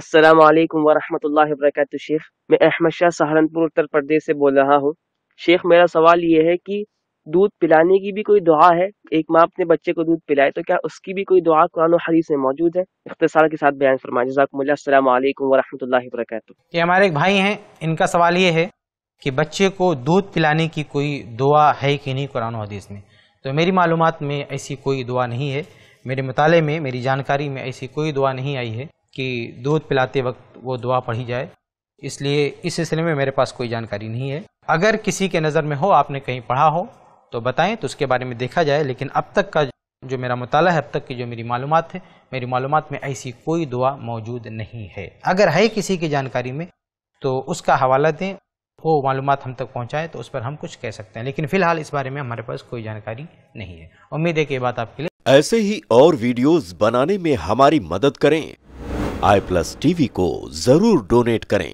अस्सलाम वालेकुम वरहमतुल्लाहि शेख मैं अहमद शाह सहारनपुर उत्तर प्रदेश से बोल रहा हूँ। शेख मेरा सवाल ये है कि दूध पिलाने की भी कोई दुआ है? एक माँ अपने बच्चे को दूध पिलाए तो क्या उसकी भी कोई दुआ कुरान हदीस में मौजूद है? इख्तिसार के साथ बयान फरमाए। अस्सलाम वालेकुम वरहमतुल्लाहि ये हमारे एक भाई हैं। इनका सवाल ये है कि बच्चे को दूध पिलाने की कोई दुआ है कि नहीं कुरान हदीस में? तो मेरी मालूम में ऐसी कोई दुआ नहीं है। मेरे मुताले में, मेरी जानकारी में ऐसी कोई दुआ नहीं आई है। कि दूध पिलाते वक्त वो दुआ पढ़ी जाए। इसलिए इस सिलसिले में मेरे पास कोई जानकारी नहीं है। अगर किसी के नज़र में हो, आपने कहीं पढ़ा हो तो बताएँ तो उसके बारे में देखा जाए। लेकिन अब तक का जो मेरा मुताला है, अब तक की जो मेरी मालूम है, मेरी मालूम में ऐसी कोई दुआ मौजूद नहीं है। अगर है किसी की जानकारी में तो उसका हवाला दें, वो मालूम हम तक पहुँचाए तो उस पर हम कुछ कह सकते हैं। लेकिन फ़िलहाल इस बारे में हमारे पास कोई जानकारी नहीं है। उम्मीद है कि ये बात आपके लिए ऐसे ही और वीडियोस बनाने में हमारी मदद करें। आई प्लस टीवी को ज़रूर डोनेट करें।